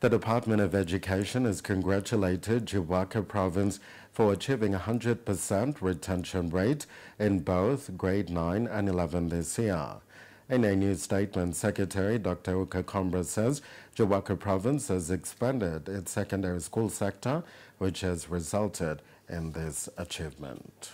The Department of Education has congratulated Jiwaka Province for achieving 100% retention rate in both grade 9 and 11 this year. In a new statement, Secretary Dr. Uke Kombra says Jiwaka Province has expanded its secondary school sector, which has resulted in this achievement.